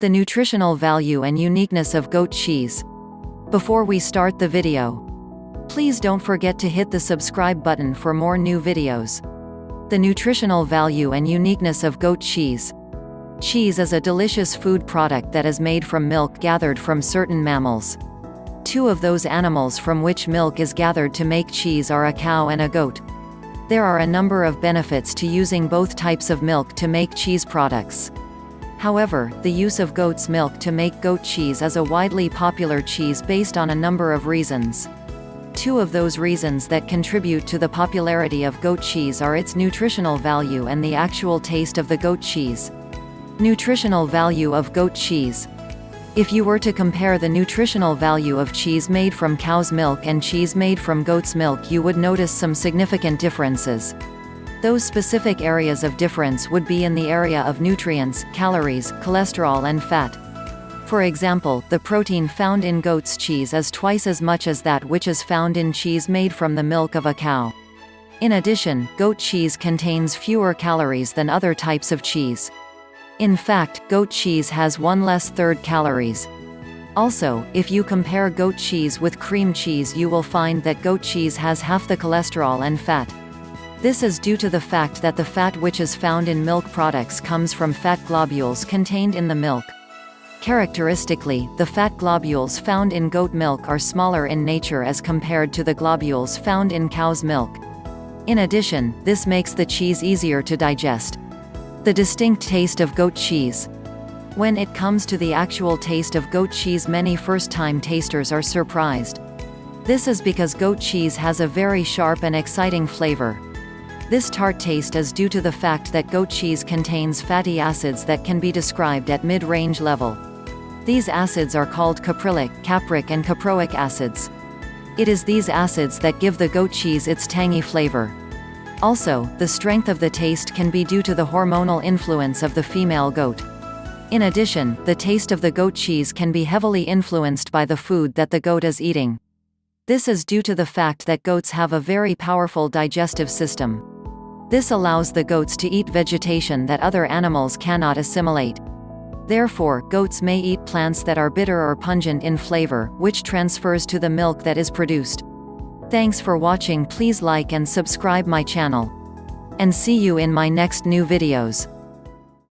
The nutritional value and uniqueness of goat cheese. Before we start the video, please don't forget to hit the subscribe button for more new videos. The nutritional value and uniqueness of goat cheese. Cheese is a delicious food product that is made from milk gathered from certain mammals. Two of those animals from which milk is gathered to make cheese are a cow and a goat. There are a number of benefits to using both types of milk to make cheese products. However, the use of goat's milk to make goat cheese is a widely popular cheese based on a number of reasons. Two of those reasons that contribute to the popularity of goat cheese are its nutritional value and the actual taste of the goat cheese. Nutritional value of goat cheese. If you were to compare the nutritional value of cheese made from cow's milk and cheese made from goat's milk you would notice some significant differences. Those specific areas of difference would be in the area of nutrients, calories, cholesterol and fat. For example, the protein found in goat's cheese is twice as much as that which is found in cheese made from the milk of a cow. In addition, goat cheese contains fewer calories than other types of cheese. In fact, goat cheese has one less third calories. Also, if you compare goat cheese with cream cheese you will find that goat cheese has half the cholesterol and fat. This is due to the fact that the fat which is found in milk products comes from fat globules contained in the milk. Characteristically, the fat globules found in goat milk are smaller in nature as compared to the globules found in cow's milk. In addition, this makes the cheese easier to digest. The distinct taste of goat cheese. When it comes to the actual taste of goat cheese many first-time tasters are surprised. This is because goat cheese has a very sharp and exciting flavor. This tart taste is due to the fact that goat cheese contains fatty acids that can be described at mid-range level. These acids are called caprylic, capric and caproic acids. It is these acids that give the goat cheese its tangy flavor. Also, the strength of the taste can be due to the hormonal influence of the female goat. In addition, the taste of the goat cheese can be heavily influenced by the food that the goat is eating. This is due to the fact that goats have a very powerful digestive system. This allows the goats to eat vegetation that other animals cannot assimilate. Therefore, goats may eat plants that are bitter or pungent in flavor, which transfers to the milk that is produced. Thanks for watching please like and subscribe my channel. And see you in my next new videos.